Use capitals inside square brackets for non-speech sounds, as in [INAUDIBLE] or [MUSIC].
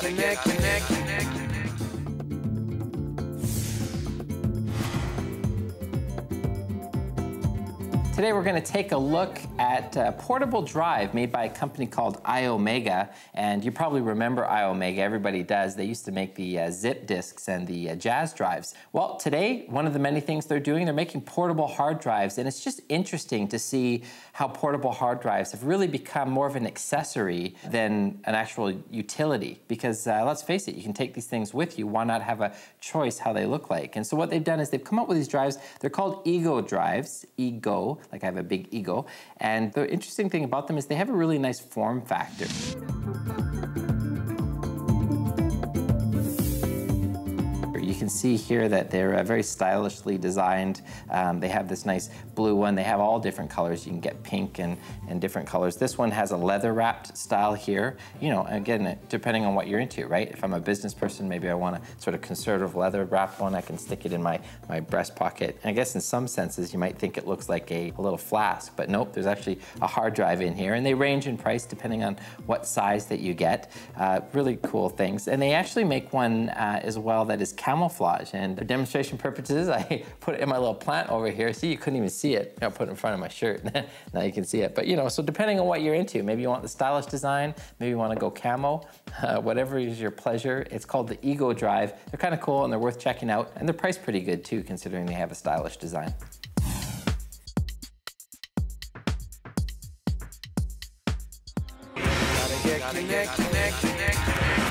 connect, connect, connect. Today we're going to take a look at a portable drive made by a company called Iomega. And you probably remember Iomega, everybody does. They used to make the uh, zip disks and the uh, Jaz drives. Well, today, one of the many things they're doing, they're making portable hard drives. And it's just interesting to see how portable hard drives have really become more of an accessory than an actual utility. Because uh, let's face it, you can take these things with you. Why not have a choice how they look like? And so what they've done is they've come up with these drives. They're called Ego drives, Ego, like I have a big ego. And the interesting thing about them is they have a really nice form factor. See here that they're uh, very stylishly designed. Um, they have this nice blue one. They have all different colors. You can get pink and, and different colors. This one has a leather wrapped style here. You know, again, depending on what you're into, right? If I'm a business person, maybe I want a sort of conservative leather wrapped one. I can stick it in my, my breast pocket. And I guess in some senses, you might think it looks like a, a little flask, but nope, there's actually a hard drive in here. And they range in price depending on what size that you get. Uh, really cool things. And they actually make one uh, as well that is camel camouflage. And for demonstration purposes, I [LAUGHS] put it in my little plant over here. See, you couldn't even see it. I put it in front of my shirt. [LAUGHS] now you can see it. But you know, so depending on what you're into, maybe you want the stylish design, maybe you want to go camo, [LAUGHS] uh, whatever is your pleasure. It's called the Ego Drive. They're kind of cool and they're worth checking out. And they're priced pretty good too, considering they have a stylish design. Connect, connect, connect.